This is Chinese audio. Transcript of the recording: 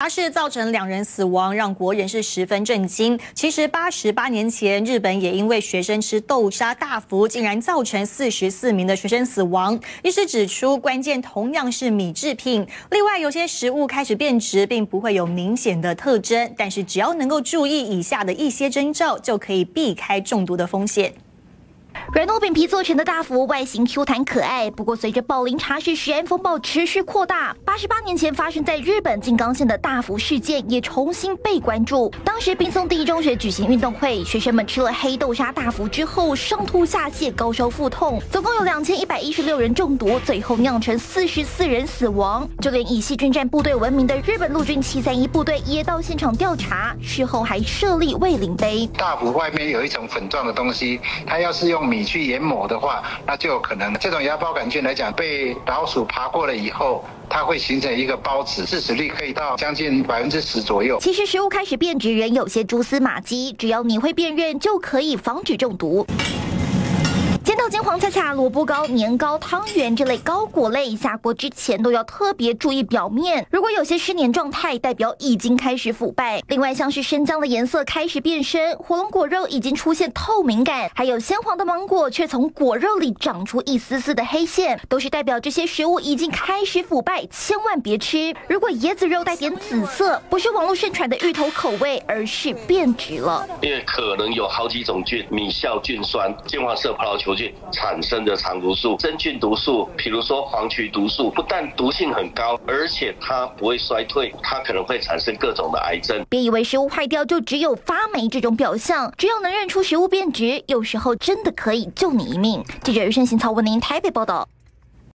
巴士造成两人死亡，让国人是十分震惊。其实八十八年前，日本也因为学生吃豆沙大福，竟然造成四十四名的学生死亡。医师指出，关键同样是米制品。另外，有些食物开始变质，并不会有明显的特征，但是只要能够注意以下的一些征兆，就可以避开中毒的风险。软糯饼皮做成的大福，外形 Q 弹可爱。不过，随着宝林茶室食安风暴持续扩大，八十八年前发生在日本静冈县的大福事件也重新被关注。当时，滨松第一中学举行运动会，学生们吃了黑豆沙大福之后，上吐下泻、高烧腹痛，总共有两千一百一十六人中毒，最后酿成四十四人死亡。就连以细菌战部队闻名的日本陆军七三一部队也到现场调查，事后还设立慰灵碑。大福外面有一层粉状的东西，它要是用米。你去研磨的话，那就有可能这种芽孢杆菌来讲，被老鼠爬过了以后，它会形成一个孢子，致死率可以到将近百分之十左右。其实食物开始变质，仍有些蛛丝马迹，只要你会辨认，就可以防止中毒。金黄恰恰，萝卜糕、年糕、汤圆这类糕果类下锅之前都要特别注意表面，如果有些失黏状态，代表已经开始腐败。另外，像是生姜的颜色开始变深，火龙果肉已经出现透明感，还有鲜黄的芒果却从果肉里长出一丝丝的黑线，都是代表这些食物已经开始腐败，千万别吃。如果椰子肉带点紫色，不是网络盛传的芋头口味，而是变质了。因为可能有好几种菌，米酵菌酸、金黄色葡萄球菌。产生的肠毒素、真菌毒素，比如说黄曲毒素，不但毒性很高，而且它不会衰退，它可能会产生各种的癌症。别以为食物坏掉就只有发霉这种表象，只要能认出食物变质，有时候真的可以救你一命。记者余胜行曹文宁台北报道。